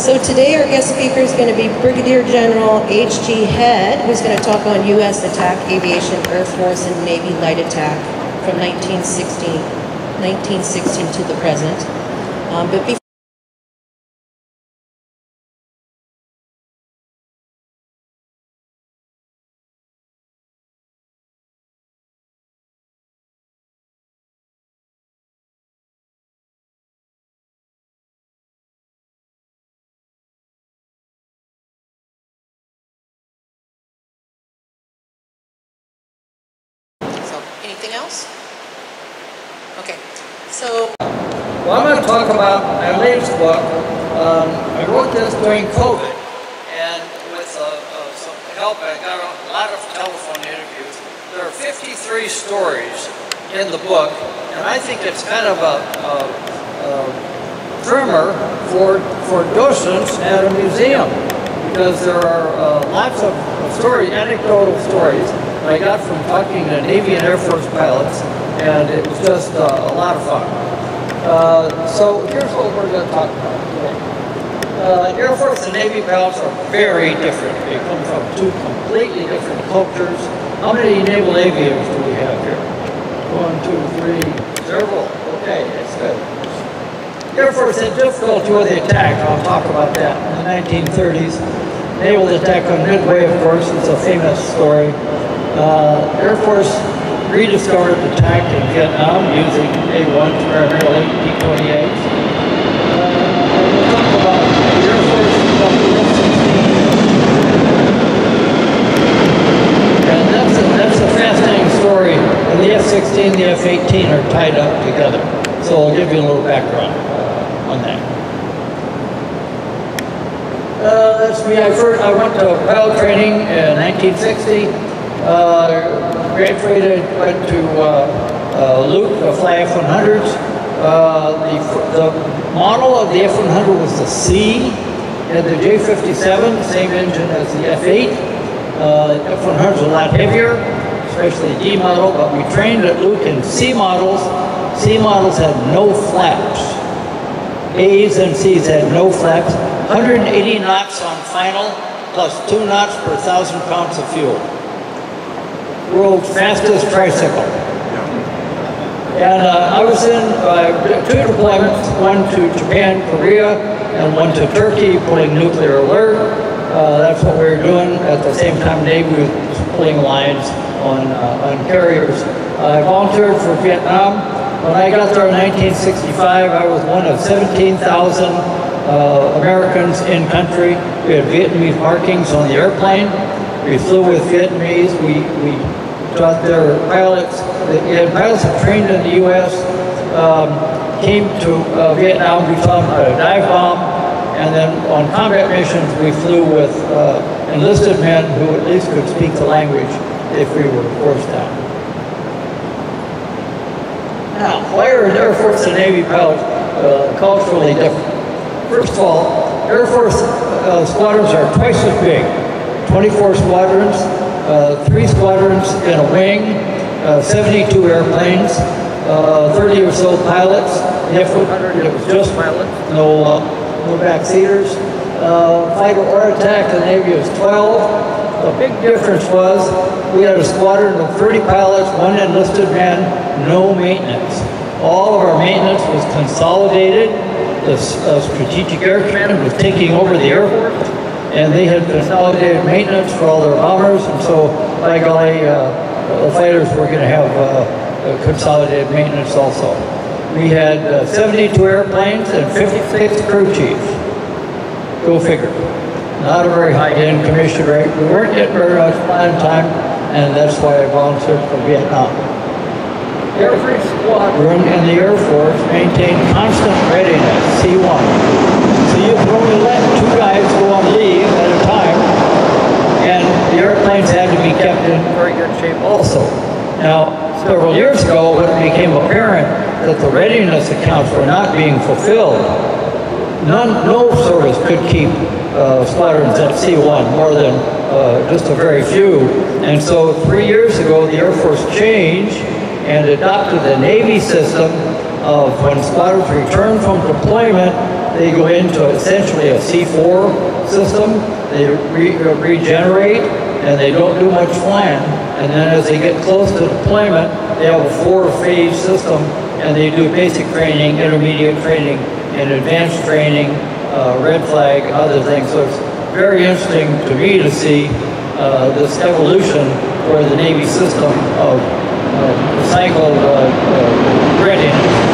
So today our guest speaker is going to be Brigadier General R.G. Head, who's going to talk on U.S. attack aviation, Air Force, and Navy light attack from 1916, 1916 to the present. Um, but before So, anything else? Okay, so Well, I'm going to talk about my latest book. Um, I wrote this during COVID, and with uh, uh, some help, I got a lot of telephone interviews. There are 53 stories in the book, and I think it's kind of a, a, a for, for docents at a museum, because there are uh, lots of stories, anecdotal stories I got from talking to Navy and Air Force pilots, and it was just uh, a lot of fun. Uh, so here's what we're going to talk about today. Uh, Air Force and Navy pilots are very different. They come from two completely different cultures. How many naval aviators do we have here? One, two, three, several. Okay, that's good. Air Force had difficulty with the attack. I'll talk about that in the 1930s. Naval attack on Midway, of course, is a famous story. Uh, Air Force rediscovered the attack in Vietnam using A-1s, primarily T-28s. Uh, we'll talk about the Air Force about the F-16. And that's a, that's a fascinating story. And the F-16 and the F-18 are tied up together. So I'll give you a little background uh, on that. Uh, that's me. I first I went to pilot training in 1960. Uh, graduated, went to uh, uh, Luke, the fly F-100s. Uh, the, the model of the F-100 was the C, and the J-57, same engine as the F-8. Uh, F-100 is a lot heavier, especially the D model, but we trained at Luke in C models. C models had no flaps. A's and C's had no flaps. 180 knots on final, plus two knots per thousand pounds of fuel. World's fastest tricycle. And uh, I was in uh, two deployments, one to Japan, Korea, and one to Turkey, pulling nuclear alert. Uh, that's what we were doing. At the same time, Navy was pulling lines on, uh, on carriers. I volunteered for Vietnam. When I got there in 1965, I was one of 17,000 uh, Americans in country. We had Vietnamese markings on the airplane. We flew with Vietnamese. We, we taught their pilots. Had pilots that trained in the U.S. Um, came to uh, Vietnam. We how to dive bomb. And then on combat missions, we flew with uh, enlisted men who at least could speak the language if we were forced down. Now, why are Air Force and Navy pilots uh, culturally different? First of all, Air Force uh, squadrons are twice as big. 24 squadrons, uh, three squadrons in a wing, uh, 72 airplanes, uh, 30 or so pilots. The F-100, it was just pilots, no, uh, no backseaters. Uh, fighter or attack, the Navy was 12. The big difference was we had a squadron of 30 pilots, one enlisted man, no maintenance. All of our maintenance was consolidated. The uh, Strategic Air Command was taking over the airport, and they had consolidated maintenance for all their bombers, and so, by golly, uh, the fighters were going to have uh, consolidated maintenance also. We had uh, 72 airplanes and 56 crew chiefs. Go figure. Not a very high-end commission rate. We weren't getting very much flying time, and that's why I volunteered for Vietnam. Every squadron in the Air Force maintained constant readiness, C1. So you can only let two guys go on leave at a time, and the airplanes had to be kept in very good shape also. Now, several years ago, when it became apparent that the readiness accounts were not being fulfilled, none, no service could keep uh, squadrons at C1, more than uh, just a very few. And so three years ago, the Air Force changed and adopted the Navy system of when squadrons return from deployment, they go into essentially a C4 system. They re- uh, regenerate and they don't do much flying. And then as they get close to deployment, they have a four-phase system and they do basic training, intermediate training, and advanced training, uh, red flag, other things. So it's very interesting to me to see uh, this evolution where the Navy system of uh, cycle uh, uh, readiness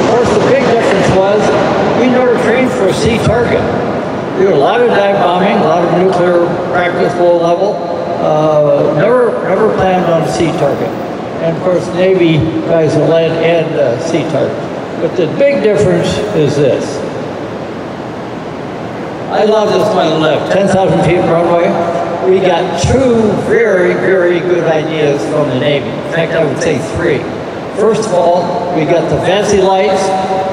Of course, the big difference was we never trained for a sea target. We did a lot of dive bombing, a lot of nuclear practice low level. Uh, never, never planned on a sea target. And of course, Navy guys have led and uh, sea target. But the big difference is this. I love this one left, 10,000 feet runway. We got two very, very good ideas from the Navy. In fact, I would say three. First of all, we got the fancy lights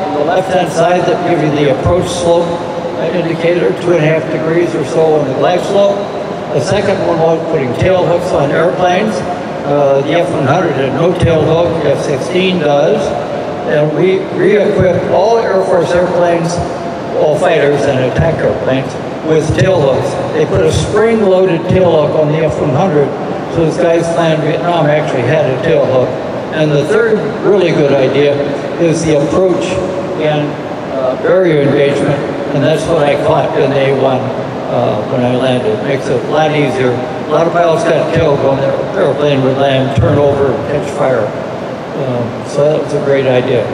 on the left-hand side that give you the approach slope indicator, two and a half degrees or so on the glide slope. The second one was putting tail hooks on airplanes. Uh, the F-100 had no tail hook, the F-16 does. And we re-equipped all Air Force airplanes, all fighters and attack airplanes, with tail hooks. They put a spring-loaded tail hook on the F-100, so this guys flying Vietnam actually had a tail hook. And the third really good idea is the approach and uh, barrier engagement, and that's what I caught in the A-1 uh, when I landed. Makes it a lot easier. A lot of pilots got killed when their airplane would land, turn over, catch fire. Um, so that was a great idea.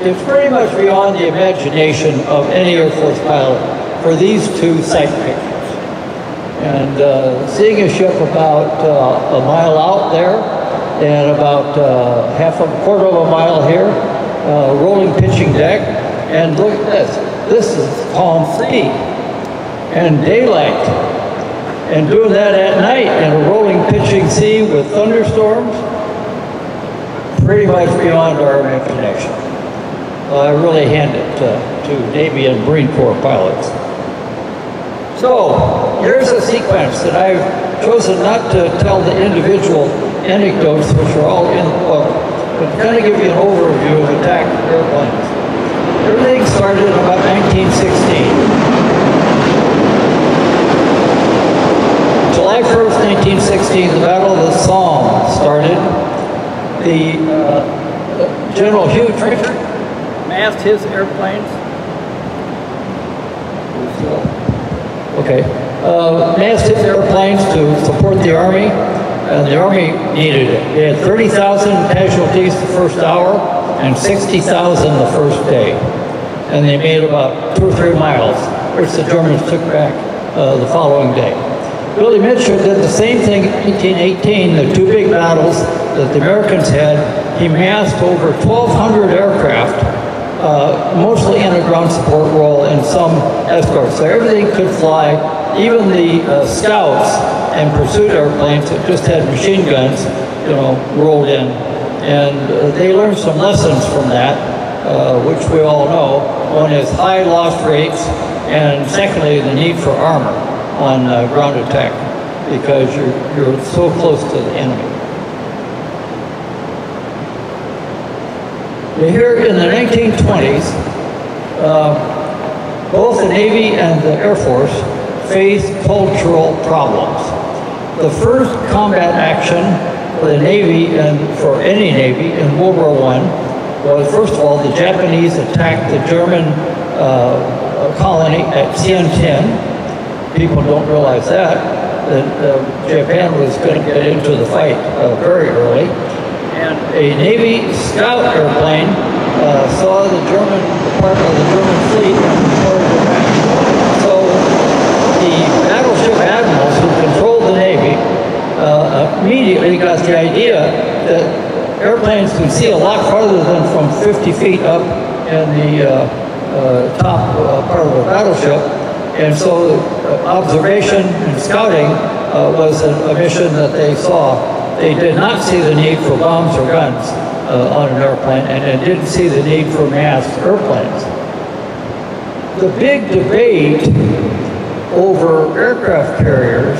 It's pretty much beyond the imagination of any Air Force pilot for these two sight pictures. And uh, seeing a ship about uh, a mile out there and about uh, half a quarter of a mile here, uh, rolling pitching deck, and look at this. This is Palm sea and daylight. And doing that at night in a rolling pitching sea with thunderstorms, pretty much beyond our imagination. Uh, I really hand it to, to Navy and Marine Corps pilots. So, here's a sequence that I've chosen not to tell the individual anecdotes, which are all in the book, but kind of give you an overview of attack airplanes. Everything started about 1916. July 1st, 1916, the Battle of the Somme started. The uh, General Hugh Trenchard massed his airplanes. Okay. Uh, his airplanes to support the Army, and the Army needed it. They had 30,000 casualties the first hour and 60,000 the first day. And they made about two or three miles, which the Germans took back uh, the following day. Billy Mitchell did the same thing in 1818, the two big battles that the Americans had. He massed over 1,200 aircraft, uh, mostly in a ground support role and some escort. So everything could fly, even the uh, scouts and pursuit airplanes that just had machine guns, you know, rolled in. And uh, they learned some lessons from that, uh, which we all know. One is high loss rates, and secondly, the need for armor on uh, ground attack because you're, you're so close to the enemy. Here in the 1920s, uh, both the Navy and the Air Force faced cultural problems. The first combat action for the Navy and for any Navy in World War I was, first of all, the Japanese attacked the German uh, colony at Tianjin. People don't realize that, that uh, Japan was going to get into the fight uh, very early. And a Navy scout airplane uh, saw the German part of the German fleet and. So the battleship admirals who controlled the Navy uh, immediately got the idea that airplanes could see a lot farther than from 50 feet up in the uh, uh, top uh, part of a battleship. And so observation and scouting uh, was a, a, mission that they saw. They did not see the need for bombs or guns uh, on an airplane and, and didn't see the need for mass airplanes. The big debate over aircraft carriers,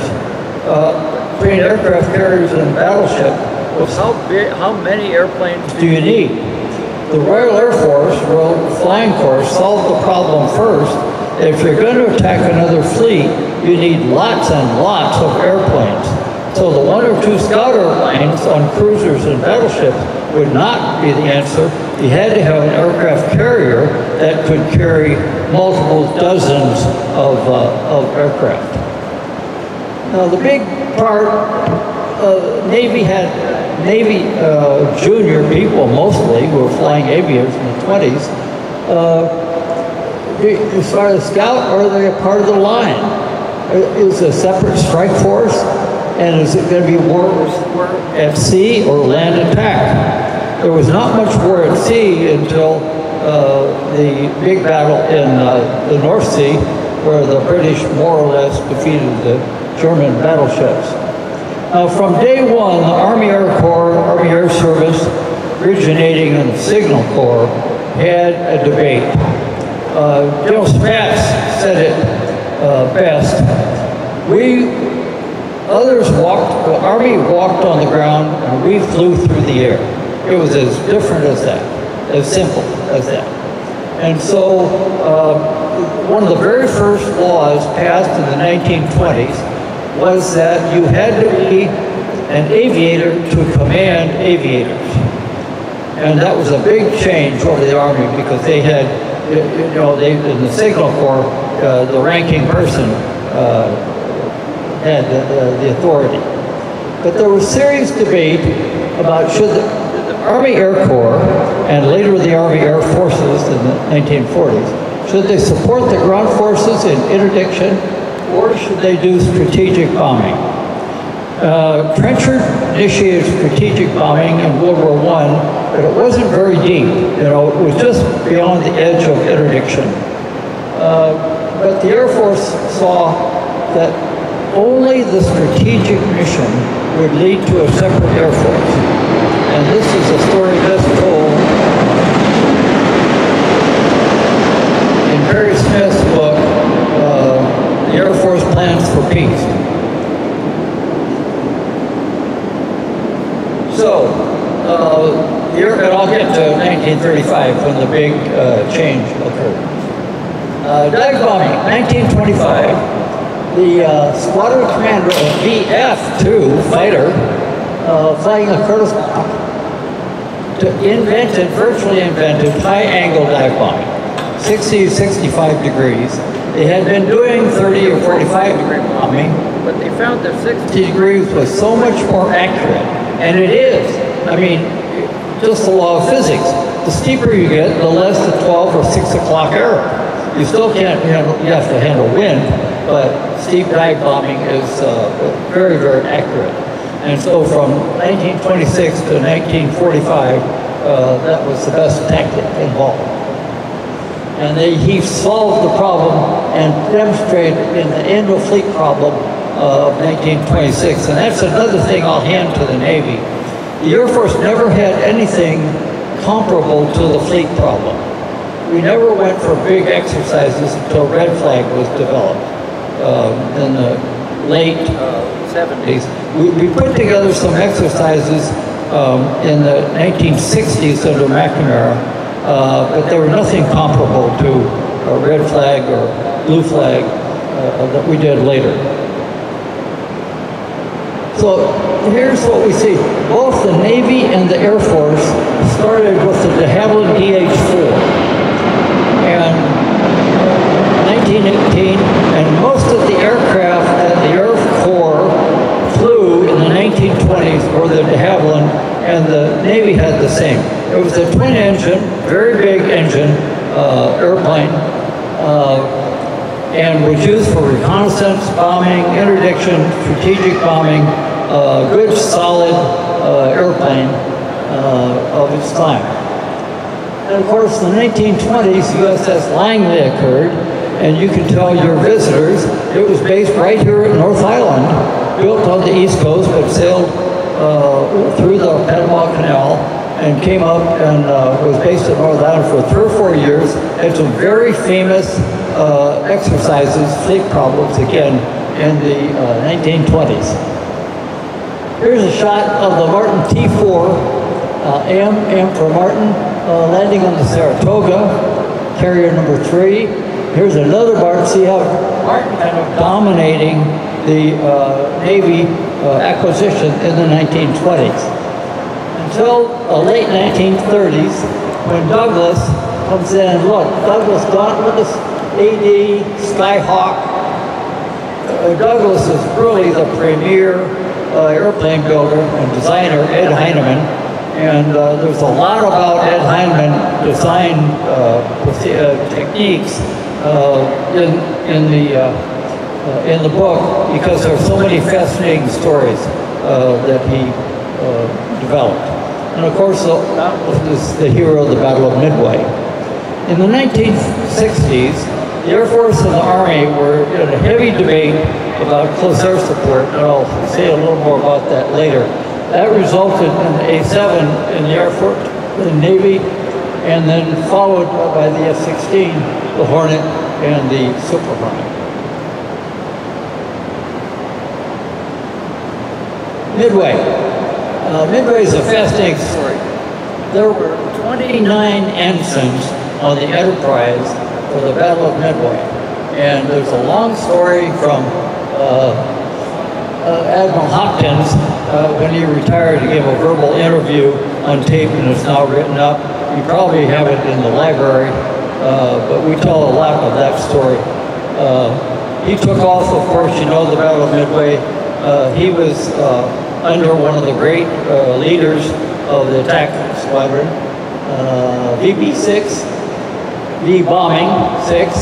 uh, between aircraft carriers and battleship, was how how many airplanes do you need? The Royal Air Force, Royal Flying Corps, solved the problem first. If you're going to attack another fleet, you need lots and lots of airplanes. So the one or two scout airplanes on cruisers and battleships would not be the answer. You had to have an aircraft carrier that could carry multiple dozens of, uh, of aircraft. Now the big part, uh, Navy had Navy uh, junior people mostly who were flying aviators in the 20s. Uh, as far as scout, are they a part of the line? Uh, Is a separate strike force? And is it going to be war at sea or land attack? There was not much war at sea until uh, the big battle in uh, the North Sea, where the British more or less defeated the German battleships. Now, from day one, the Army Air Corps, Army Air Service, originating in the Signal Corps, had a debate. Uh, General Spaatz said it uh, best. We, others walked, the Army walked on the ground, and we flew through the air. It was as different as that, as simple as that. And so, uh, one of the very first laws passed in the 1920s was that you had to be an aviator to command aviators. And that was a big change over the Army because they had, you know, they, in the Signal Corps, uh, the ranking person uh, had the, the- authority. But there was serious debate about should the, the Army Air Corps and later the Army Air Forces in the 1940s, should they support the ground forces in interdiction or should they do strategic bombing? Uh, Trenchard initiated strategic bombing in World War I, but it wasn't very deep. You know, it was just beyond the edge of interdiction. Uh, but the Air Force saw that only the strategic mission would lead to a separate Air Force. And this is a story best told in Perry Smith's book, uh, The Air Force Plans for Peace. So, uh, and I'll get to 1935 when the big uh, change occurred. Uh, dive bombing, 1925. The uh, squadron commander of VF-2 fighter, uh, flying a Curtiss to invented, virtually invented, high-angle dive bombing, 60, 65 degrees. They had been doing 30 or 45 degree bombing, but they found that 60 degrees was so much more accurate. And it is. I mean, just the law of physics. The steeper you get, the less the 12 or 6 o'clock error. You still can't handle, you have to handle wind, but steep dive bombing is uh, very, very accurate. And so from 1926 to 1945, uh, that was the best tactic involved. And they, he solved the problem and demonstrated in the Indo-Fleet problem of 1926. And that's another thing I'll hand to the Navy. The Air Force never had anything comparable to the fleet problem. We never went for big exercises until Red Flag was developed in the late uh, 70s. We, we put together some exercises um, in the 1960s under McNamara, uh, but they were nothing comparable to uh, Red Flag or Blue Flag uh, that we did later. So here's what we see. Both the Navy and the Air Force started with the de Havilland DH-4. And 1918, and most of the aircraft that the Air Corps flew in the 1920s were the de Havilland, and the Navy had the same. It was a twin engine, very big engine, uh, airplane, uh, and was used for reconnaissance, bombing, interdiction, strategic bombing, uh, good solid uh, airplane uh, of its time. And of course, in the 1920s, USS Langley occurred, and you can tell your visitors it was based right here at North Island, built on the East Coast, but sailed uh, through the Panama Canal and came up and uh, was based at North Island for three or four years. Had some very famous uh, exercises, fleet problems, again, in the uh, 1920s. Here's a shot of the Martin T4, uh, M, M for Martin, uh, landing on the Saratoga, carrier number three. Here's another Martin. See how kind of dominating the uh, Navy uh, acquisition in the 1920s. Until the late 1930s, when Douglas comes in, look, Douglas Dauntless, AD, Skyhawk. Uh, Douglas is really the premier uh, airplane builder and designer, Ed Heinemann. And uh, there's a lot about Ed Heinemann design uh, techniques in, in, the, uh, uh, in the book because there are so many fascinating stories uh, that he uh, developed. And of course, uh, that was the hero of the Battle of Midway. In the 1960s, the Air Force and the Army were in a heavy debate about close air support, and I'll say a little more about that later. That resulted in the A-7 in the Air Force, the Navy, and then followed by the F-16, the Hornet, and the Super Hornet. Midway. Uh, Midway is a fascinating story. There were 29 ensigns on the Enterprise for the Battle of Midway. And there's a long story from uh, uh, Admiral Hopkins uh, when he retired. to give a verbal interview on tape and it's now written up. You probably have it in the library, uh, but we tell a lot of that story. Uh, he took off, of course, you know the Battle of Midway. Uh, he was uh, under one of the great leaders of the attack squadron, uh, VB-6, V bombing 6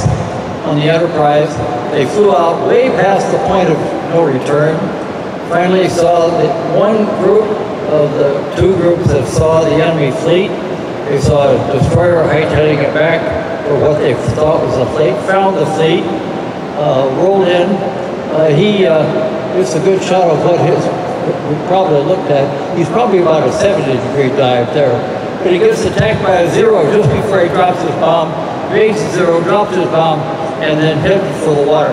on the Enterprise. They flew out way past the point of no return. Finally saw that one group of the two groups that saw the enemy fleet. They saw a destroyer heading it back for what they thought was a fleet. Found the fleet, uh, rolled in. Uh, he, uh, it's a good shot of what his, we probably looked at. He's probably about a 70 degree dive there. But he gets attacked by a zero just before he drops his bomb, raises zero, drops his bomb, and then heads for the water.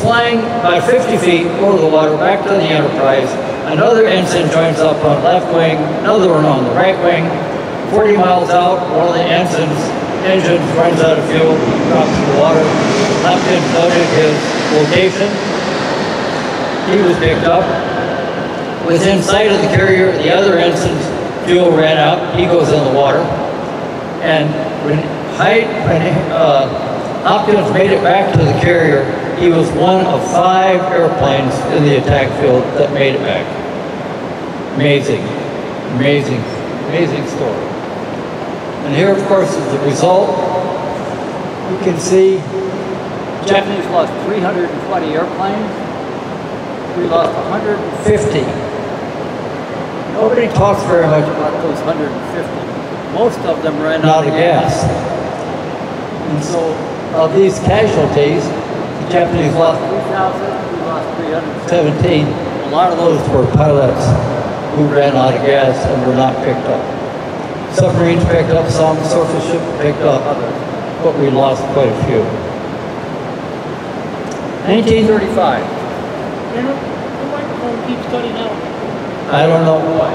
Flying about 50 feet over the water back to the Enterprise. Another ensign joins up on left wing, another one on the right wing. 40 miles out, one of the ensigns engine runs out of fuel, drops in the water. Hopkins noted his location. He was picked up. Within sight of the carrier, the other ensign's fuel ran out. He goes in the water. And when, Hyde, when uh, Hopkins made it back to the carrier, he was one of five airplanes in the attack field that made it back. Amazing, amazing, amazing story. And here, of course, is the result. You can see Japanese lost 320 airplanes. We lost 150. Nobody talks very much about those 150. Most of them ran out of gas. And so, of these casualties, the Japanese lost 3,000, we lost 317. A lot of those were pilots who ran out of gas and were not picked up. Submarines picked up some, surface ship picked up others, but we lost quite a few. 1935. You know, the microphone keeps cutting out. I don't know why.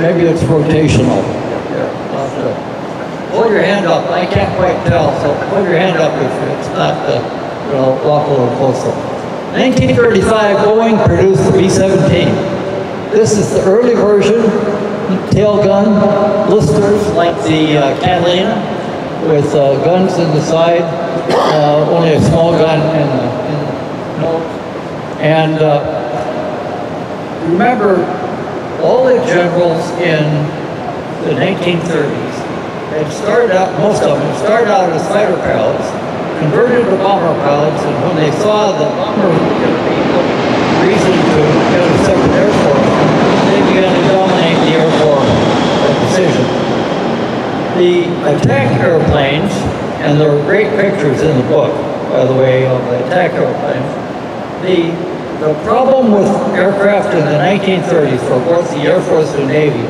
Maybe it's rotational. I'll have to Hold your hand up. I can't quite tell, so hold your hand up if it's not, uh, you know, walk a little closer. 1935, Boeing produced the B-17. This is the early version, tail gun, blisters like the uh, Catalina with uh, guns in the side, uh, only a small gun in the, nose. And uh, remember, all the generals in the 1930s had started out, most of them started out as fighter pilots, converted to bomber pilots, and when they saw the bomber reason to get a separate air force, they began to dominate the air force decision. The attack airplanes, and there are great pictures in the book, by the way, of the attack airplanes. The, the problem with aircraft in the 1930s for both the Air Force and Navy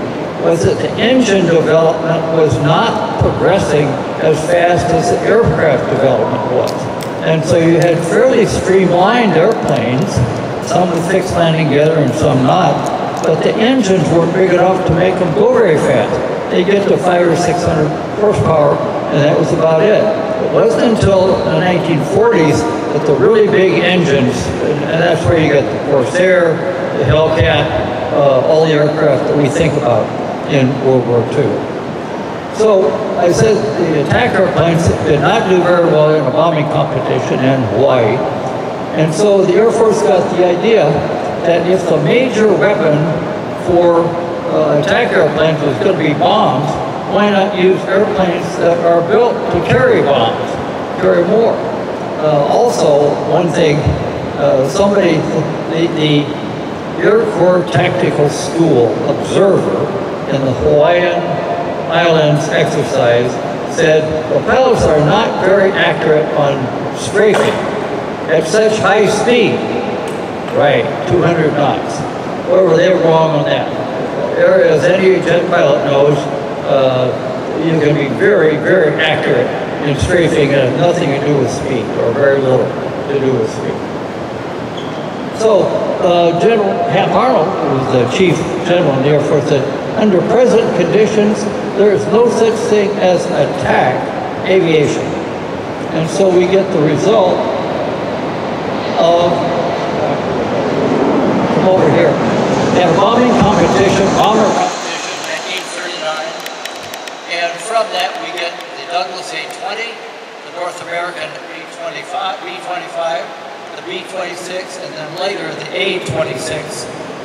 was that the engine development was not progressing as fast as the aircraft development was. And so you had fairly streamlined airplanes, some with fixed landing gear and some not, but the engines weren't big enough to make them go very fast. They get to five or 600 horsepower, and that was about it. It wasn't until the 1940s that the really big engines, and that's where you get the Corsair, the Hellcat, uh, all the aircraft that we think about in World War II. So I said the attack airplanes did not do very well in a bombing competition in Hawaii. And so the Air Force got the idea that if the major weapon for uh, attack airplanes was going to be bombs, why not use airplanes that are built to carry bombs, carry more? Uh, also, one thing, uh, somebody, the, the Air Corps Tactical School observer in the Hawaiian Islands exercise said the pilots are not very accurate on strafing at such high speed. Right, 200 knots. Where were they wrong on that? As any jet pilot knows, uh, you can be very, very accurate in strafing and has nothing to do with speed, or very little to do with speed. So, uh, General Hap Arnold, who was the chief general in the Air Force, said, under present conditions, there is no such thing as attack aviation. And so we get the result of, over here, have bombing competition, competition 1939. And from that, we get the Douglas A-20, the North American B-25, B-25, the B-26, and then later the A-26,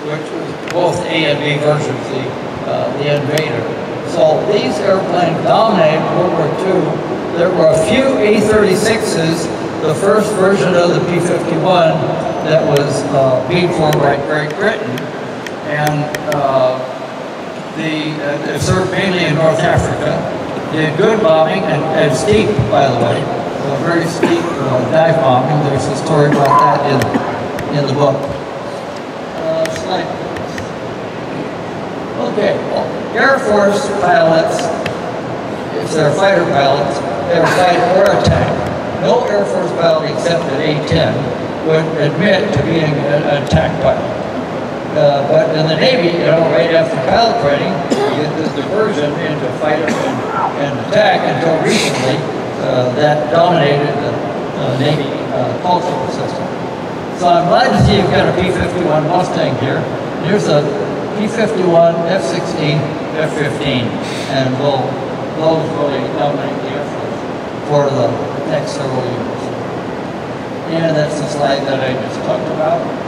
which was both A and B versions, the, uh, the Invader. So these airplanes dominated World War II. There were a few A-36s, the first version of the P-51 that was uh, paid for by Great Britain. And uh, the, uh, served mainly in North Africa. Did good bombing and, and steep, by the way. Very steep uh, dive bombing. There's a story about that in, in the book. Uh. Okay, well, Air Force pilots, if they're fighter pilots, they're fight or attack. No Air Force pilot except an A-10 would admit to being an attack pilot. Uh, but in the Navy, you know, right after pilot training, you get this diversion into fighter and, and attack until recently uh, that dominated the uh, Navy uh, cultural system. So I'm glad to see you've got a P-51 Mustang here. Here's a P-51, F-16, F-15, and we'll, those really dominate the Air Force for the next several years. And that's the slide that I just talked about.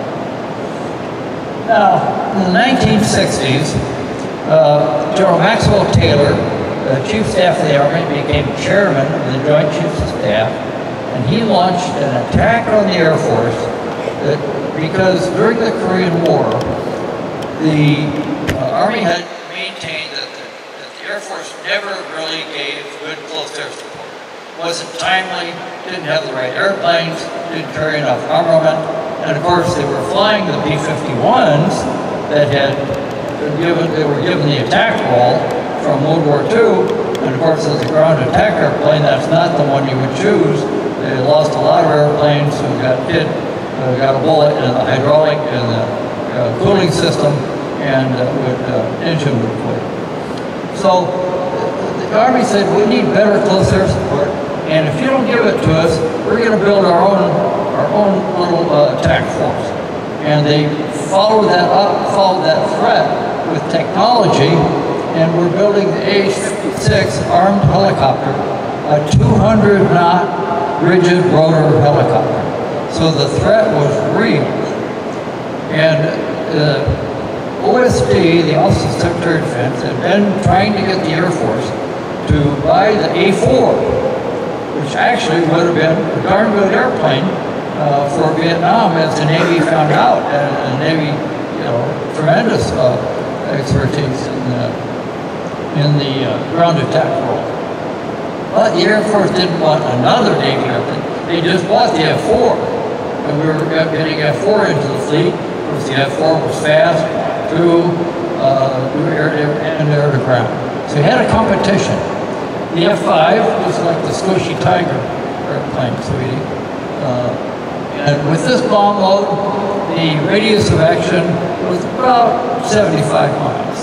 Now, in the 1960s, uh, General Maxwell Taylor, the Chief Staff of the Army, became chairman of the Joint Chiefs of Staff, and he launched an attack on the Air Force that, because during the Korean War, the uh, Army had maintained that the, that the Air Force never really gave good close air support. Wasn't timely, didn't have the right airplanes, didn't carry enough armament, and of course they were flying the P-51s that had given, they were given the attack role from World War II, and of course as a ground attack airplane, that's not the one you would choose. They lost a lot of airplanes who got hit, uh, got a bullet in the hydraulic and the uh, cooling system, and uh, uh, engine would quit. So the Army said, we need better close air and if you don't give it to us, we're going to build our own, our own little uh, attack force. And they follow that up, follow that threat with technology, and we're building the AH-56 armed helicopter, a 200 knot rigid rotor helicopter. So the threat was real. And uh, OSD, the Office of Secretary of Defense, had been trying to get the Air Force to buy the A4, which actually would have been a darn good airplane uh, for Vietnam, as the Navy found out, and the Navy, you know, tremendous uh, expertise in the, in the uh, ground attack role. But the Air Force didn't want another Navy airplane. They just bought the F-4, and we were getting F-4 into the fleet. Of the F-4 was fast, flew, uh, air to and air to ground. So you had a competition. The F-5 was like the Skoshi Tiger airplane, sweetie. Uh, and with this bomb load, the radius of action was about 75 miles.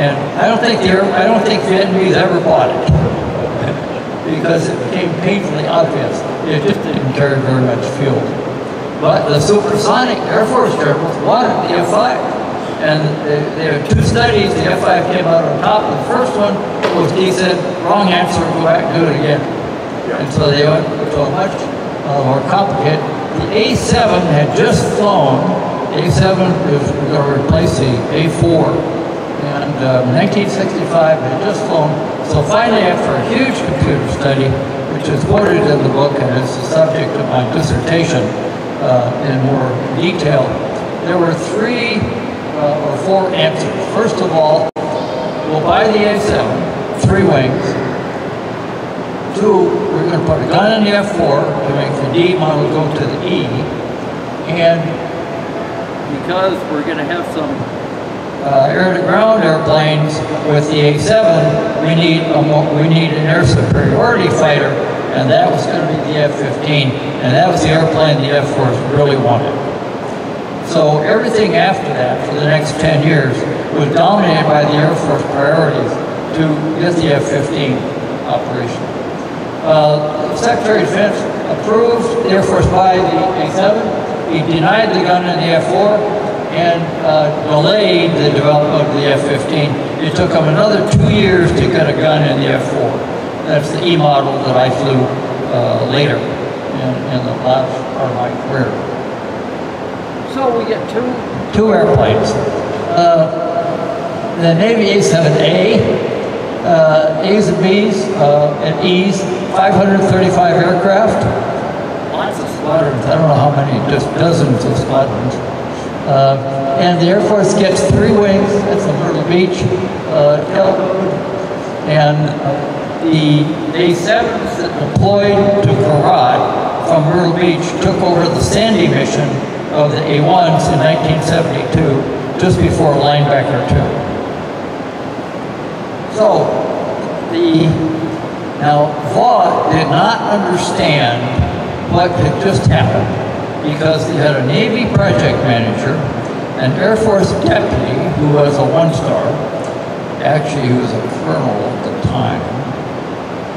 And I don't think the, I don't think Vietnamese ever bought it. Because it became painfully obvious. It just didn't carry very much fuel. But the supersonic Air Force generals wanted the F-5. And there are two studies, the F-5 came out on top. The first one was, he said, wrong answer, go back and do it again. And so they went to a much uh, more complicated. The A-7 had just flown. A-7 was going to replace the A-4. And um, 1965 had just flown. So finally, after a huge computer study, which is quoted in the book and is the subject of my dissertation uh, in more detail, there were three uh, or four answers. First of all, we'll buy the A-7, three wings. Two, we're going to put a gun in the F-4 to make the D model go to the E. And because we're going to have some uh, air-to-ground airplanes with the A-7, we need a we need an air superiority fighter, and that was going to be the F-15, and that was the airplane the F Force really wanted. So everything after that, for the next 10 years, was dominated by the Air Force priorities to get the F-15 operation. Uh, Secretary of Defense approved the Air Force buy the A-7. He denied the gun in the F-4 and uh, delayed the development of the F-15. It took him another two years to get a gun in the F-4. That's the E model that I flew uh, later in, in the last part of my career. So we get two two airplanes. Uh, the Navy A-7A, uh, A's and B's uh, and E's, 535 aircraft. Lots of squadrons. I don't know how many, just dozens of squadrons. Uh, and the Air Force gets three wings at the Myrtle Beach uh. And uh, the A-7s that deployed to Korat from Myrtle Beach took over the Sandy mission of the A-1s in 1972, just before Linebacker 2. So, the, now Vought did not understand what had just happened because he had a Navy project manager, an Air Force deputy who was a one-star, actually he was a colonel at the time,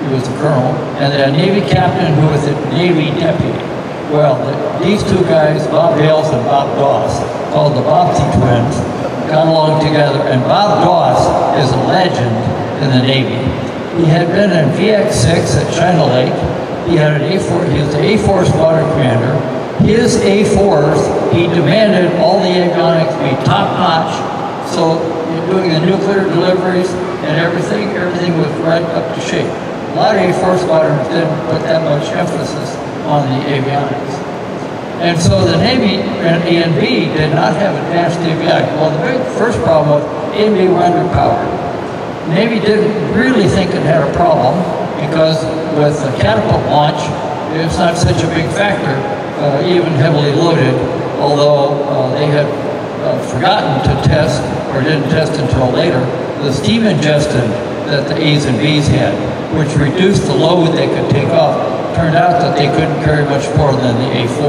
he was a colonel, and a Navy captain who was a Navy deputy. Well, the, these two guys, Bob Hales and Bob Doss, called the Bobbsey twins, got along together, and Bob Doss is a legend in the Navy. He had been in VX-6 at China Lake. He had an A4, he was the A4 squadron commander. His A4s, he demanded all the avionics be top-notch, so doing the nuclear deliveries and everything, everything was right up to shape. A lot of A4 squadrons didn't put that much emphasis on the avionics. And so the Navy and A and B did not have advanced avionics. Well, the big first problem was A and B were underpowered. Navy didn't really think it had a problem because with the catapult launch, it's not such a big factor, uh, even heavily loaded, although uh, they had uh, forgotten to test, or didn't test until later, the steam ingestion that the A's and B's had, which reduced the load they could take off. Turned out that they couldn't carry much more than the A4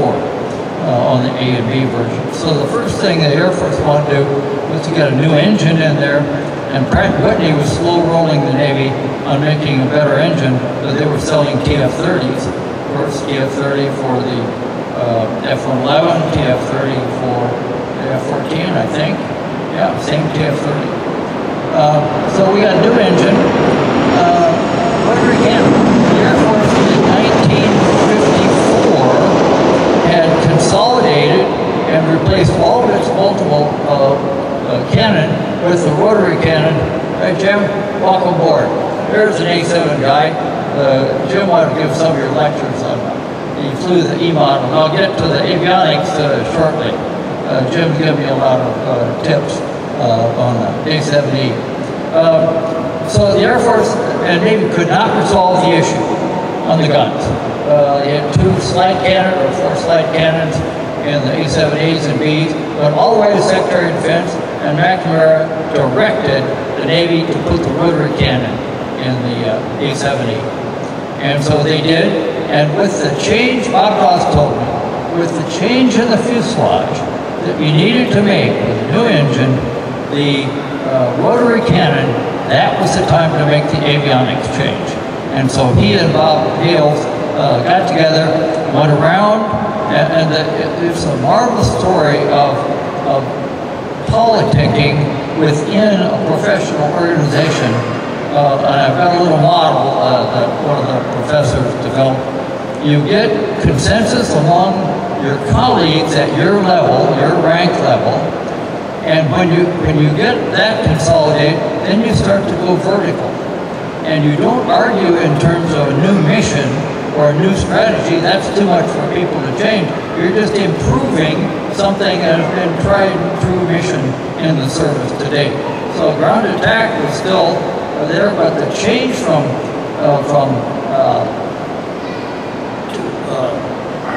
uh, on the A and B version. So the first thing the Air Force wanted to do was to get a new engine in there, and Pratt Whitney was slow rolling the Navy on making a better engine, but they were selling TF-30s. Of course, TF-30 for the uh, F-111, TF-30 for the F-14, I think. Yeah, same TF-30. Uh, so we got a new engine. What again? The Air Force in 1954 had consolidated and replaced all of its multiple uh, uh, cannon with the rotary cannon. Jim, welcome aboard. Here's an A7 guy. Uh, Jim wanted to give some of your lectures on he flew the E model. And I'll get to the avionics shortly. Jim's given me a lot of tips on the A7E. Um, so the Air Force and Navy could not resolve the issue on the guns. Uh, they had two slide cannon or four slide cannons in the A7As and Bs, went all the way to Secretary of Defense, and McNamara directed the Navy to put the rotary cannon in the uh, A7E. And so they did, and with the change, Bob Ross told me, with the change in the fuselage that we needed to make with the new engine, the uh, rotary cannon, that was the time to make the avionics change. And so he and Bob Hales uh, got together, went around, and, and the, it, it's a marvelous story of, of politicking within a professional organization. Uh, and I've got a little model uh, that one of the professors developed. You get consensus among your colleagues at your level, your rank level, and when you when you get that consolidated, then you start to go vertical. And you don't argue in terms of a new mission or a new strategy, that's too much for people to change. You're just improving something that has been tried true mission in the service today. So ground attack was still there, but the change from uh, from uh, to, uh,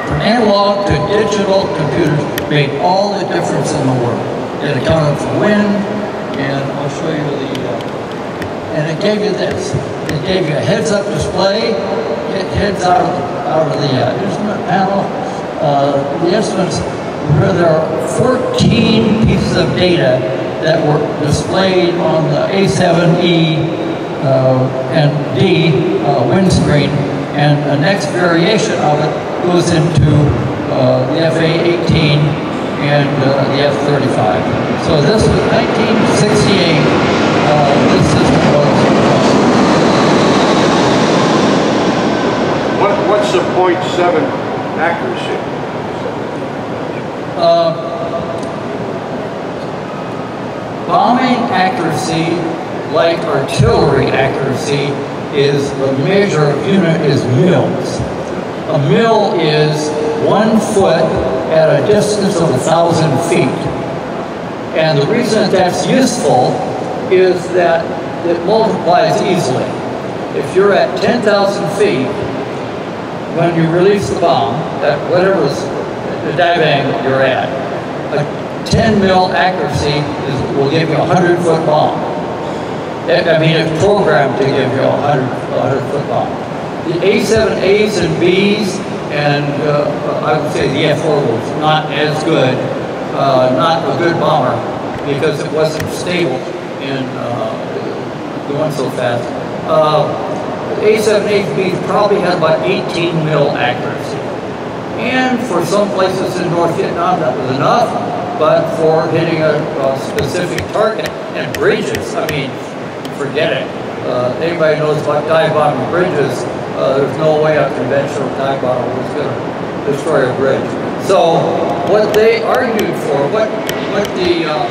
from analog to digital computers made all the difference in the world. It accounted for wind, and I'll show you the. Uh, and it gave you this. It gave you a heads-up display. It heads out of the, out of the uh, instrument panel. Uh, the instruments where there are 14 pieces of data that were displayed on the A7E uh, and D uh, windscreen, and the next variation of it goes into uh, the FA-18 and uh, the F-35. So this was 1968. Uh, this system was What, what's the point seven accuracy? bombing accuracy, like artillery accuracy, is the measure of unit is mils. A mil is one foot at a distance of a thousand feet. And the reason that's useful is that it multiplies easily. If you're at 10,000 feet, when you release the bomb, at whatever the dive angle you're at, a 10 mil accuracy is, will give you a 100 foot bomb. I mean, it's programmed to give you a 100, 100 foot bomb. The A7As and Bs, and uh, I would say the F4 was not as good, uh, not a good bomber, because it wasn't stable in uh, going so fast. Uh, A7As, Bs probably had about 18 mil accuracy. And for some places in North Vietnam, that was enough, but for hitting a, a specific target and bridges, I mean, forget it. Uh, anybody knows about dive bombing bridges, uh, there's no way a conventional dive bomber was going to destroy a bridge. So what they argued for, what, what the, uh,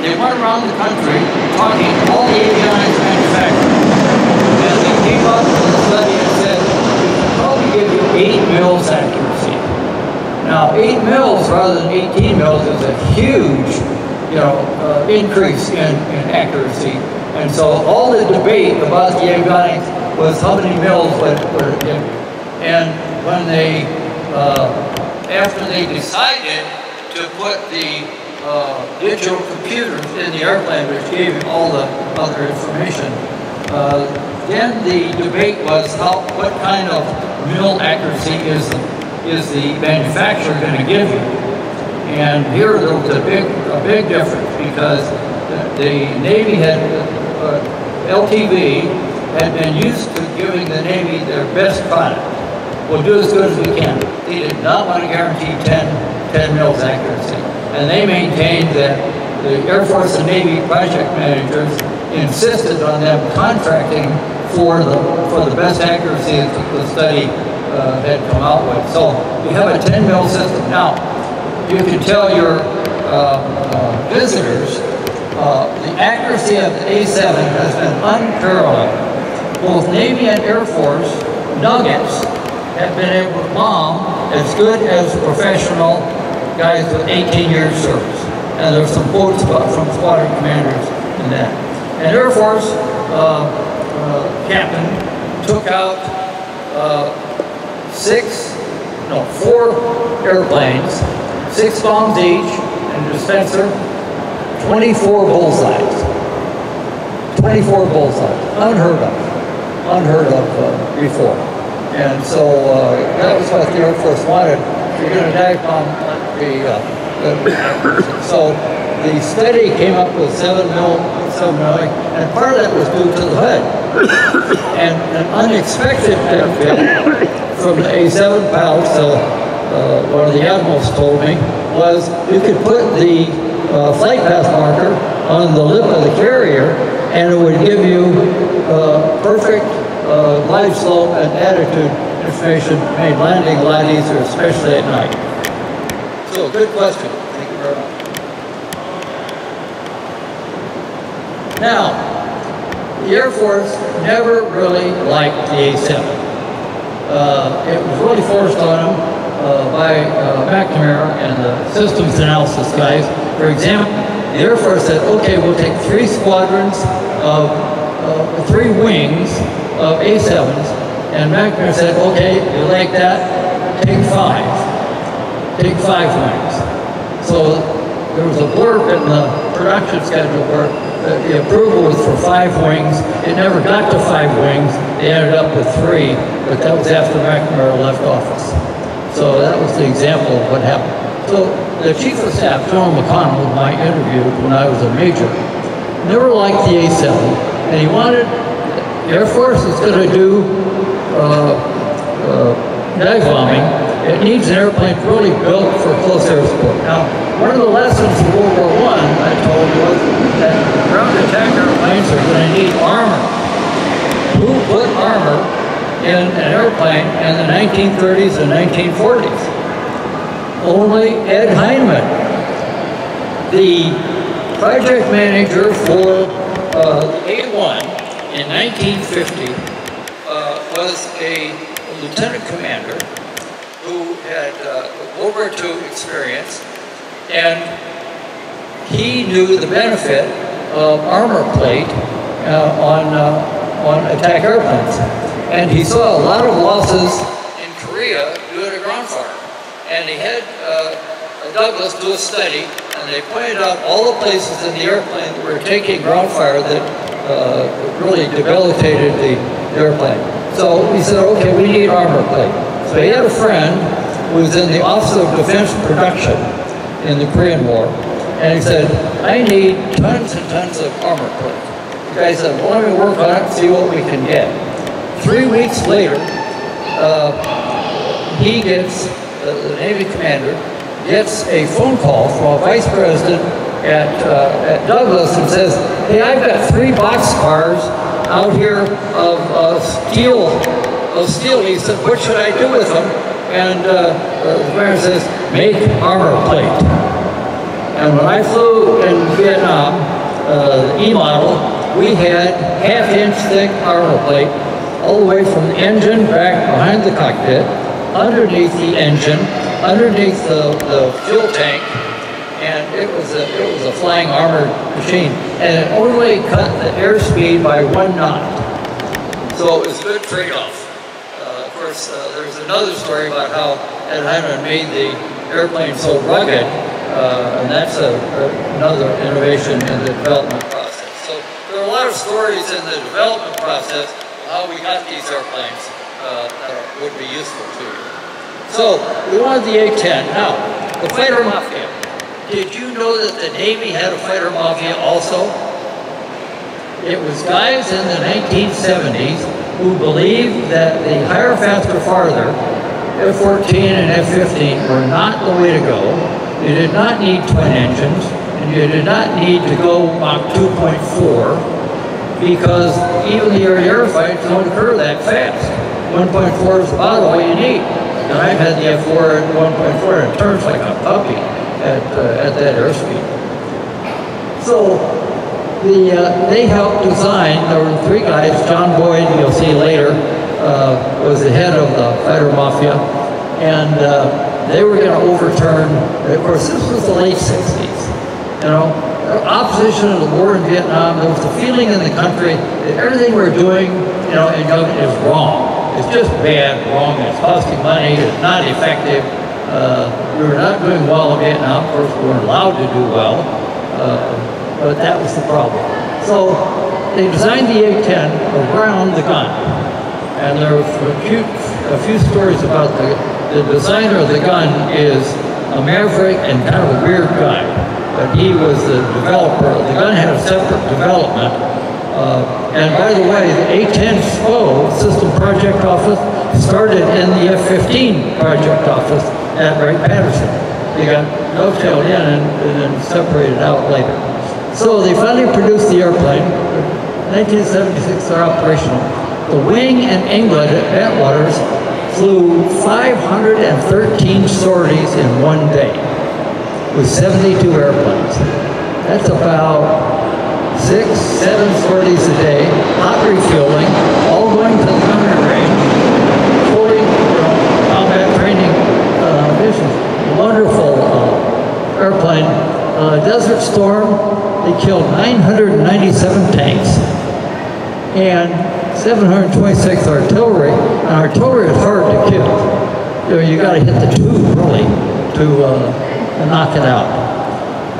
they went around the country talking to all the avionics manufacturers, and they came up with a study and said, give you eight mils accuracy. Now, 8 mils rather than 18 mils is a huge, you know, uh, increase in, in accuracy. And so all the debate about the avionics was how many mils would, would it. And when they, uh, after they decided to put the uh, digital computers in the airplane, which gave you all the other information, uh, then the debate was how, what kind of mill accuracy is is the manufacturer going to give you? And here there was a big, a big difference because the Navy had, uh, LTV had been used to giving the Navy their best product. We'll do as good as we can. They did not want to guarantee 10, 10 mils accuracy. And they maintained that the Air Force and Navy project managers insisted on them contracting for the, for the best accuracy that the study uh, had come out with. So we have a 10 mil system. Now, you can tell your uh, uh, visitors uh, the accuracy of the A7 has been unparalleled. Both Navy and Air Force nuggets have been able to bomb as good as professional guys with 18 years service. And there's some quotes from squadron commanders in that. And Air Force uh, uh, captain took out six, no, four airplanes, six bombs each, and dispenser, 24 bullseyes. 24 bullseyes, unheard of, unheard of uh, before. And so uh, that was what the Air Force wanted. You're going to dive bomb the, uh, the, so the study came up with seven mil, seven milling, and part of that was due to the HUD. And an unexpected benefit from the A7 PAL, so uh, one of the admirals told me, was you could put the uh, flight path marker on the lip of the carrier, and it would give you uh, perfect uh, glide slope and attitude information, made landing a lot easier, especially at night. So, good question. Thank you very much. Now, the Air Force never really liked the A-7. Uh, it was really forced on them uh, by uh, McNamara and the systems analysis guys. For example, the Air Force said, okay, we'll take three squadrons of uh, three wings of A-7s, and McNamara said, okay, you like that? Take five. Take five wings. So there was a blurb in the production schedule where the, approval was for five wings. It never got to five wings. They ended up with three, but that was after McNamara left office. So that was the example of what happened. So the chief of staff, General McConnell, whom I interviewed when I was a major, never liked the A-7, and he wanted, Air Force is going to do uh, uh, dive bombing. It needs an airplane really built for close air support. Now, one of the lessons of World War I, I told was that ground attack airplanes are going to need armor. Who put armor in an airplane in the 1930s and 1940s? Only Ed Heinemann, the project manager for uh, A1 in 1950, uh, was a lieutenant commander who had uh, World War II experience, and he knew the benefit of armor plate uh, on, uh, on attack airplanes. And he saw a lot of losses in Korea due to ground fire. And he had uh, Douglas do a study, and they pointed out all the places in the airplane that were taking ground fire that uh, really debilitated the airplane. So he said, okay, we need armor plate. So he had a friend who was in the Office of Defense Production in the Korean War, and he said, I need tons and tons of armor plate. The guy said, well, let me work on it and see what we can get. Three weeks later, uh, he gets, the Navy commander, gets a phone call from a vice president at, uh, at Douglas and says, hey, I've got three boxcars out here of uh, steel, of steel. He said, what should I do with them? And uh, the commander says, make armor plate. And when I flew in Vietnam, uh, the E-model, we had half-inch thick armor plate all the way from the engine back behind the cockpit, underneath the engine, underneath the, the fuel tank, and it was a it was a flying armored machine, and it only cut the airspeed by one knot. So it was a good trade-off. Uh, of course, uh, there's another story about how Ed Heinemann made the airplane so rugged, uh, and that's a, another innovation in the development process. So there are a lot of stories in the development process how we got these airplanes uh, that would be useful to you. So we wanted the A-10. Now, the fighter mafia. Did you know that the Navy had a fighter mafia also? It was guys in the 1970s who believed that the higher, faster, farther, F-14 and F-15 were not the way to go. You did not need twin engines, and you did not need to go Mach 2.4 because even the air fights don't occur that fast. 1.4 is about all you need. And I've had the F4 at 1.4 and it turns like a puppy at, uh, at that airspeed. So the, uh, they helped design, there were three guys, John Boyd, you'll see later, uh, was the head of the fighter mafia, and uh, they were going to overturn, of course this was the late 60s, you know, opposition to the war in Vietnam, there was a feeling in the country that everything we're doing, you know, in government is wrong. It's just bad, wrong, it's costing money, it's not effective. Uh, we were not doing well in Vietnam, of course we weren't allowed to do well, uh, but that was the problem. So they designed the A-10 around the gun. And there are a few, a few stories about the, the designer of the gun is a maverick and kind of a weird guy. but he was the developer. The gun had a separate development. Uh, and by the way, the A-10 SPO, System Project Office, started in the F-15 project office at Wright-Patterson. They got dovetailed in and, and then separated out later. So they finally produced the airplane. 1976, they're operational. The wing in England at Bentwaters flew 513 sorties in one day with 72 airplanes. That's about six, seven sorties a day, hot refueling, all going to the gunnery range, fully you know, combat training uh, missions. Wonderful uh, airplane. Uh, Desert Storm, they killed 997 tanks and 726 artillery. And artillery is hard to kill. You know, you got to hit the tube really to, uh, to knock it out.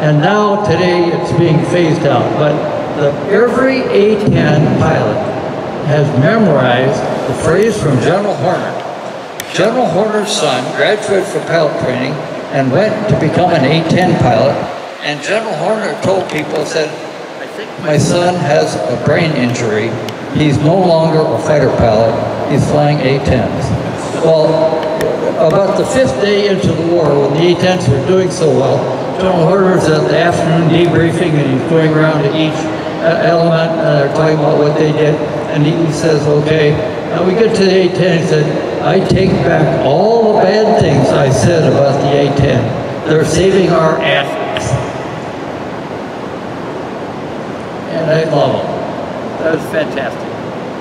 And now today it's being phased out. But the, every A-10 pilot has memorized the phrase from General Horner. General Horner's son graduated from pilot training and went to become an A-10 pilot. And General Horner told people, said, I think my son has a brain injury. He's no longer a fighter pilot. He's flying A-10s. Well, about the fifth day into the war, when the A-10s were doing so well, General Horner's at the afternoon debriefing, and he's going around to each uh, Element are talking about what they did, and he he says, okay, now we get to the A-10, he said, I take back all the bad things I said about the A-10. They're saving our athletes. And I love them. That was fantastic.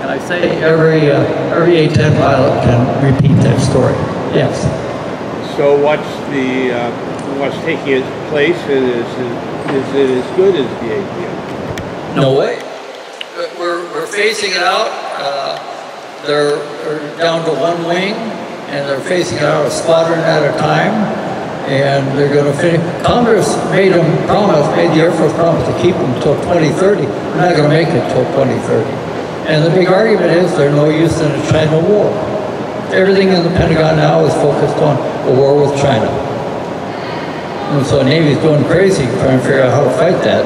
And I say every, uh, every A-10 pilot can repeat that story. Yes. So what's the, uh, what's taking its place and is, is it as good as the A-10? No way. We're, we're phasing it out. Uh, they're, they're down to one wing, and they're phasing out a squadron at a time. And they're going to finish. Congress made them promise, made the Air Force promise to keep them until 2030. We're not going to make it until 2030. And the big argument is they're no use in a China war. Everything in the Pentagon now is focused on a war with China. And so Navy's going crazy trying to figure out how to fight that,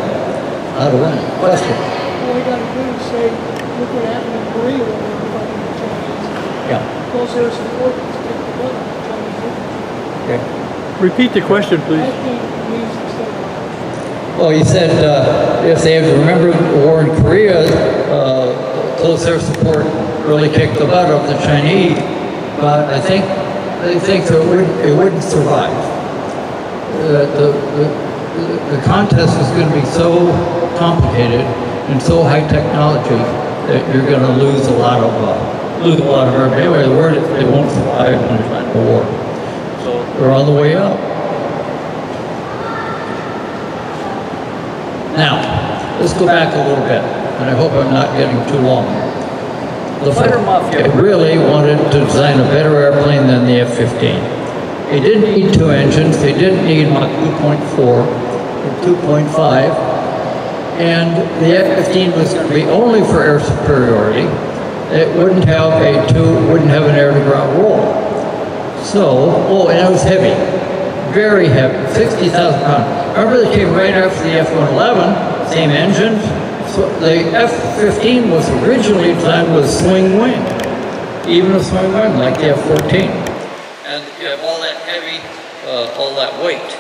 how to win. Question. All we gotta do is say, look what happened in Korea when they were fighting the Chinese. Yeah. Close air support, let's take the blood the Chinese. Okay. Repeat the question, I please. think it needs to. Well, you said uh, if they have to remember the war in Korea, uh, close air support really kicked the butt of the Chinese, but I think they think that it wouldn't, it wouldn't survive. Uh, the, the, the contest is going to be so complicated and so high technology that you're going to lose a lot of uh, lose a lot of our anyway. The word is they won't survive in the war, so they're on the way up. Now, let's go back a little bit, and I hope I'm not getting too long. The fighter mafia really wanted to design a better airplane than the F-15. They didn't need two engines, they didn't need Mach 2.4 or 2.5, and the F-15 was going to be only for air superiority. It wouldn't have a two, wouldn't have an air-to-ground roll. So, oh, and it was heavy, very heavy, 60,000 pounds. Remember, they came right after the F-111, same engine. So the F-15 was originally designed with a swing wing, even a swing wing like the F-14. And you have all that heavy, uh, all that weight.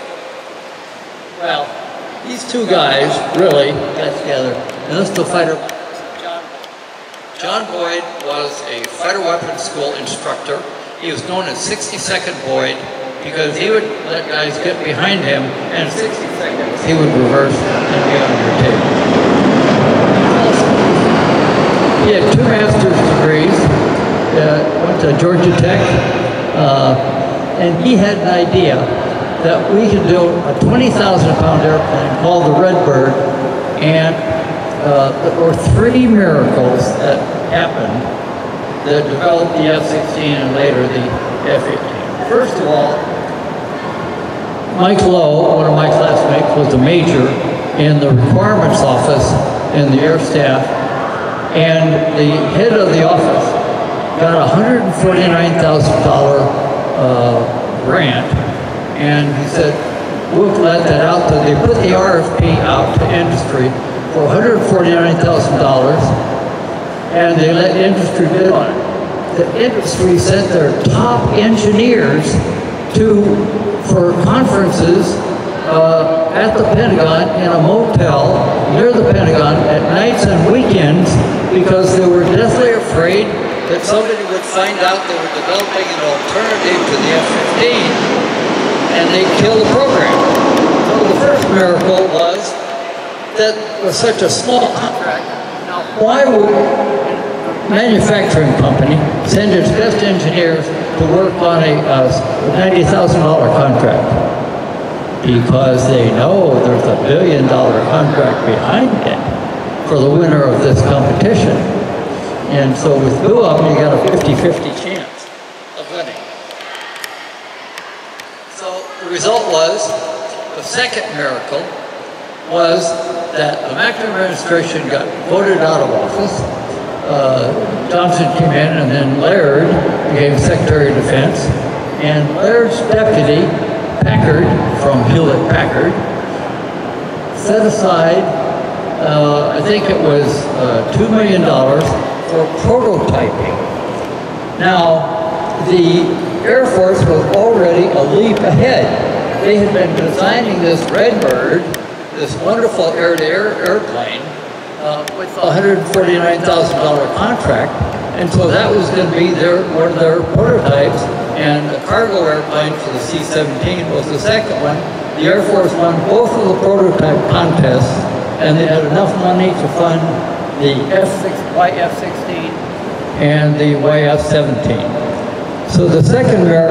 Well, these two guys really got together, and this is the fighter. John Boyd was a fighter weapons school instructor. He was known as 62nd Boyd because he would let guys get behind him, and in 60 seconds he would reverse and be on your table. He had two master's degrees, uh, went to Georgia Tech, uh, and he had an idea that we could do a 20,000 pound airplane called the Redbird, and uh, there were three miracles that happened that developed the F-16 and later the F-18. First of all, Mike Loh, one of my classmates, was a major in the requirements office in the Air Staff, and the head of the office got a $149,000 uh, grant, and he said, Wilk let that out, that they put the RFP out to industry for $149,000 and they let industry bid on it. The industry sent their top engineers to, for conferences uh, at the Pentagon in a motel near the Pentagon at nights and weekends because they were deathly afraid that somebody would find out they were developing an alternative to the F-15 and they'd kill the program. So the first miracle was that was such a small contract. Now, why would a manufacturing company send its best engineers to work on a uh, $90,000 contract? Because they know there's a billion dollar contract behind it for the winner of this competition. And so with BUOP, you got a 50-50 chance of winning. So the result was, the second miracle was that the McNamara administration got voted out of office. Uh, Johnson came in and then Laird became Secretary of Defense. And Laird's deputy, Packard, from Hewlett Packard, set aside, uh, I think it was uh, $2 million for prototyping. Now, the Air Force was already a leap ahead. They had been designing this Redbird, this wonderful air-to-air airplane, uh, with a $149,000 contract, and so that was going to be their one of their prototypes. And the cargo airplane for the C-17 was the second one. The Air Force won both of the prototype contests, and they had enough money to fund the F-6, YF-16 and the YF-17. So the second was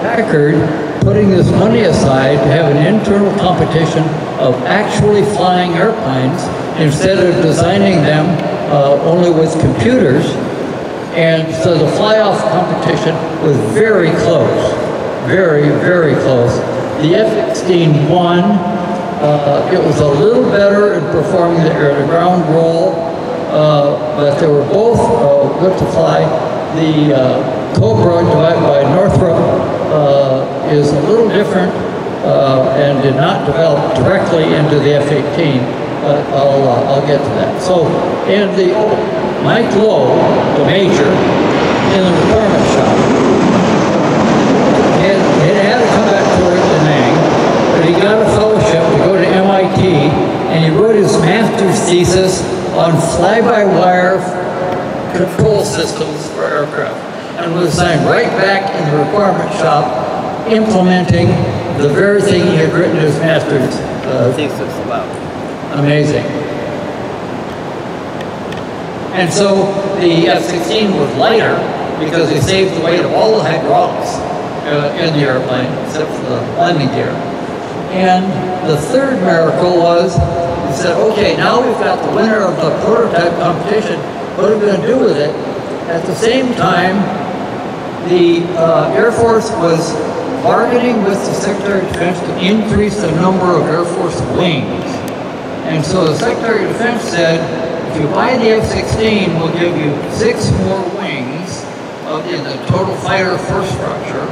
Packard putting this money aside to have an internal competition of actually flying airplanes instead of designing them uh, only with computers. And so the fly-off competition was very close, very, very close. The F-16 won. Uh, it was a little better in performing the air-to-ground role, uh, but they were both uh, good to fly. The uh, Cobra divided by Northrop uh, is a little different uh, and did not develop directly into the F-18, but I'll, uh, I'll get to that. So, and the Mike Loh, the major, in the requirement shop, had, to come back but he got a fellowship to go to MIT, and he wrote his master's thesis on fly-by-wire control systems for aircraft was assigned right back in the requirement shop implementing the very thing he had written his master's uh, thesis about. Amazing. And so the F-16 was lighter because it saved the weight of all the hydraulics uh, in the airplane except for the landing gear. And the third miracle was, he said, okay, now we've got the winner of the prototype competition. What are we going to do with it? At the same time, the uh, Air Force was bargaining with the Secretary of Defense to increase the number of Air Force wings. And so the Secretary of Defense said, if you buy the F-16, we'll give you six more wings of, in the total fighter force structure.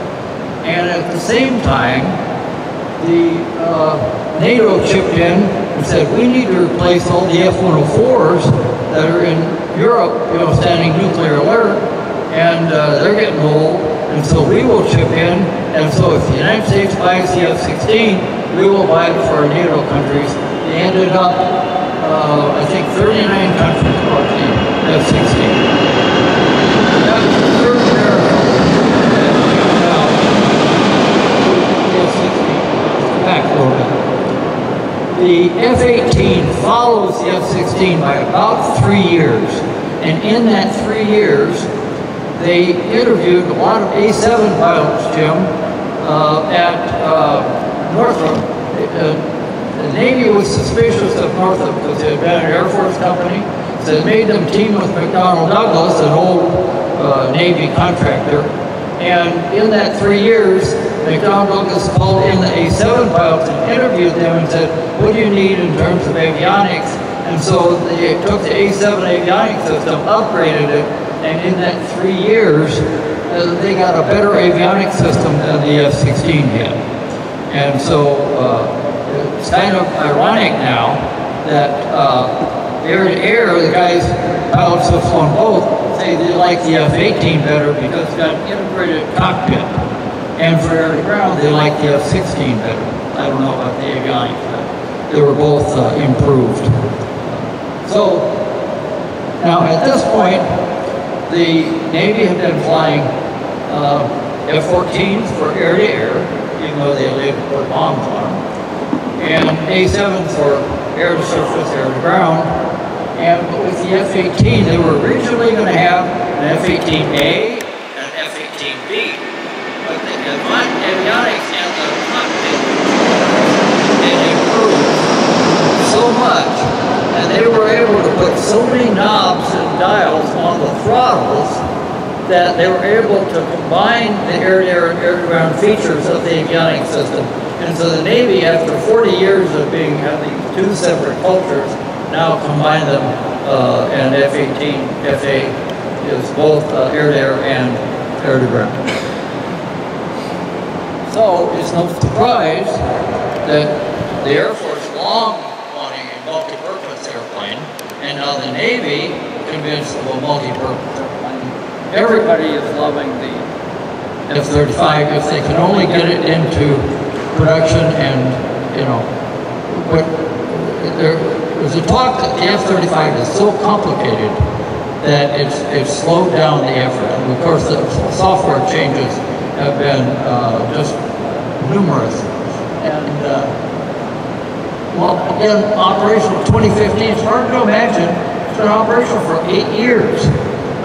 And at the same time, the uh, NATO chipped in and said, we need to replace all the F-104s that are in Europe, you know, standing nuclear alert, and uh, they're getting old, and so we will chip in, and so if the United States buys the F-16, we will buy it for our NATO countries. They ended up, uh, I think 39 countries bought the F-16. That was the third miracle that came out. The F-16, back a little bit. The F-18 follows the F-16 by about three years, and in that three years, they interviewed a lot of A-7 pilots, Jim, uh, at uh, Northrop. Uh, the Navy was suspicious of Northrop because they had been an Air Force company, so it made them team with McDonnell Douglas, an old uh, Navy contractor. And in that three years, McDonnell Douglas called in the A-7 pilots and interviewed them and said, what do you need in terms of avionics? And so they took the A-7 avionics system, upgraded it, and in that three years, uh, they got a better avionic system than the F-16 had. And so uh, it's kind of ironic now that uh, air to air, the guys, pilots have flown both, say they like the F-18 better because it's got an integrated cockpit. And for air to ground, they like the F-16 better. I don't know about the avionics, but they were both uh, improved. So now at this point, the Navy had been flying uh, F-14s for air-to-air, even though they later put bombs on and A-7 for air-to-surface, air-to-ground. And with the F-18, they were originally going to have an F-18A and an F-18B, but the avi- avionics and the cockpit it improved so much, and they were able to put so many knobs dials on the throttles that they were able to combine the air-to-air and air-to-ground features of the avionics system. And so the Navy, after 40 years of being having two separate cultures, now combine them, uh, and F-18, FA is both uh, air-to-air and air-to-ground. So it's no surprise that the Air Force long wanting a multi-purpose airplane, and now the Navy convinced of a multi-purpose. Everybody is loving the F-35 if they can only get it into production and, you know, but there was a talk that the F-35 is so complicated that it's, it's slowed down the effort. And of course, the software changes have been uh, just numerous. And, uh, well, again, operational 2015, it's hard to imagine. Been operational for eight years.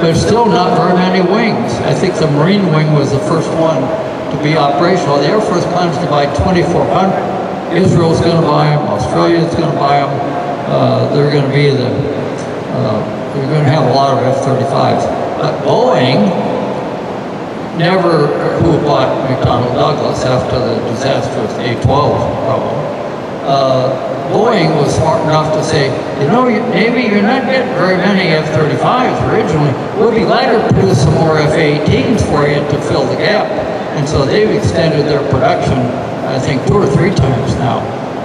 There's still not very many wings. I think the Marine wing was the first one to be operational. The Air Force plans to buy 2,400. Israel's going to buy them. Australia's going to buy them. Uh, they're going to be the, uh, they're going to have a lot of F-35s. But Boeing never, who bought McDonnell Douglas after the disastrous A-12 problem, uh, Boeing was smart enough to say, you know, you- maybe you're not getting very many F-35s originally. We'll be glad to produce some more F-18s for you to fill the gap. And so they've extended their production, I think, two or three times now.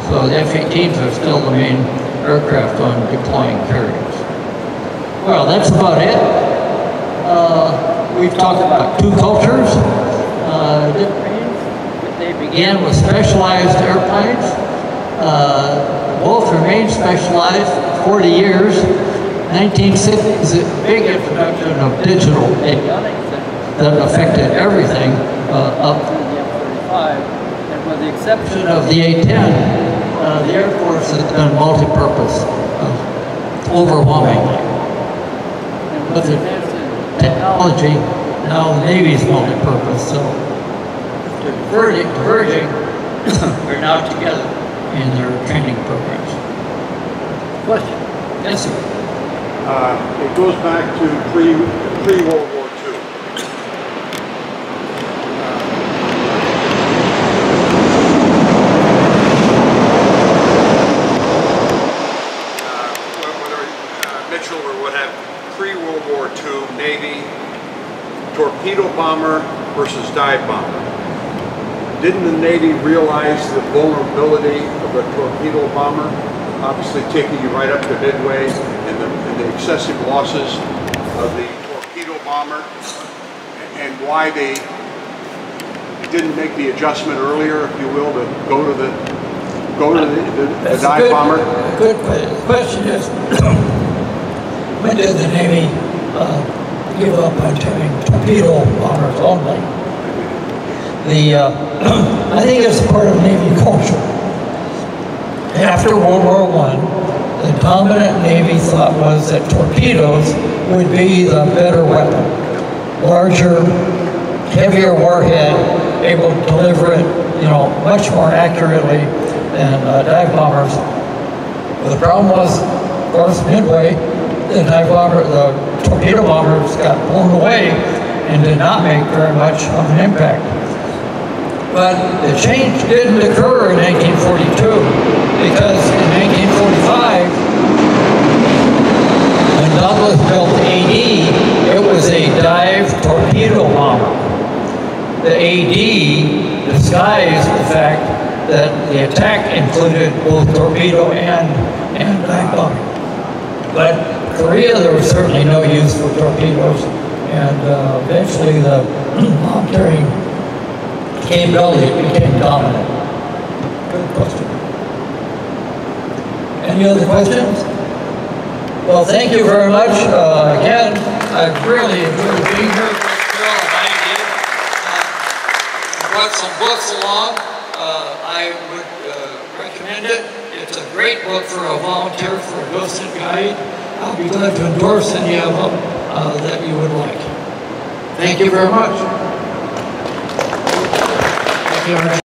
So the F-18s are still the main aircraft on deploying carriers. Well, that's about it. Uh, we've talked about two cultures. Uh, they began with specialized airplanes. Uh, both remained specialized 40 years. 1960 is a big introduction of digital avionics that affected everything uh, up to the F-35. And with the exception of the A-10, uh, the Air Force has been multi-purpose uh, overwhelmingly. With the technology, now the Navy's multi-purpose, so diverging, diverging are now together in their training programs. Question? Yes, sir. Uh, It goes back to pre, pre-World War II. Uh, Whether uh, Mitchell or what have, pre-World War II Navy, torpedo bomber versus dive bomber. Didn't the Navy realize the vulnerability of a torpedo bomber? Obviously taking you right up to Midway and the, and the excessive losses of the torpedo bomber and why they didn't make the adjustment earlier, if you will, to go to the, go to the, the- the dive good- bomber? Good, the question is, when did the Navy uh, give up on torpedo bombers only? The, uh, I think it's part of Navy culture. After World War I, the dominant Navy thought was that torpedoes would be the better weapon. Larger, heavier warhead, able to deliver it, you know, much more accurately than uh, dive bombers. But the problem was, of course, midway, the dive bomber, the torpedo bombers got blown away and did not make very much of an impact. But the change didn't occur in 1942 because in 1945, when Douglas built AD, it was a dive torpedo bomber. The AD disguised the fact that the attack included both torpedo and, and dive bombing. But Korea, there was certainly no use for torpedoes, and uh, eventually the bomb carrying capability became dominant. Good question. Any other questions? Well, thank you very much. Uh, again, I really enjoyed being here and Heidi. Uh, Brought some books along. Uh, I would uh, recommend it. It's a great book for a volunteer, for a docent guide. I'll be glad to endorse any of them uh, that you would like. Thank you very much. Gracias.